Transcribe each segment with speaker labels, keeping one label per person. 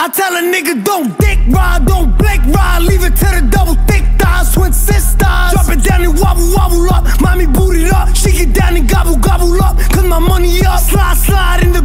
Speaker 1: I tell a nigga don't dick ride, don't blink ride, leave it to the double thick thighs, twin sisters. Drop it down and wobble, wobble up, mommy boot it up, she get down and gobble, gobble up, cause my money up. Slide, slide in the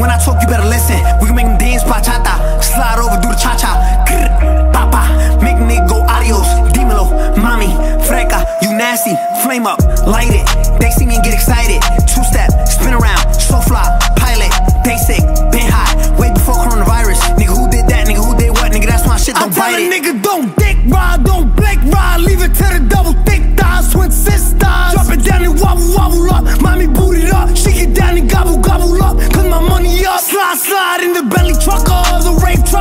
Speaker 1: when I talk, you better listen. We can make them dance bachata, slide over, do the cha cha. Papa, make nigga go adios. Dímelo, mommy, freca, you nasty. Flame up, light it. They see me and get excited. Two step, spin around, so fly, pilot. basic, sick, been hot, way before coronavirus. Nigga, who did that? Nigga, who did what? Nigga, that's my shit. Don't
Speaker 2: I tell
Speaker 1: bite
Speaker 2: a
Speaker 1: it.
Speaker 2: nigga don't dick ride, don't blink ride, leave it to the double thick thighs, twin sisters. Drop it down and wobble, wobble up, mommy boot it up, she get down and gobble, gobble up, my money up. Slide, slide in the Bentley trucker, the Wraith trucker,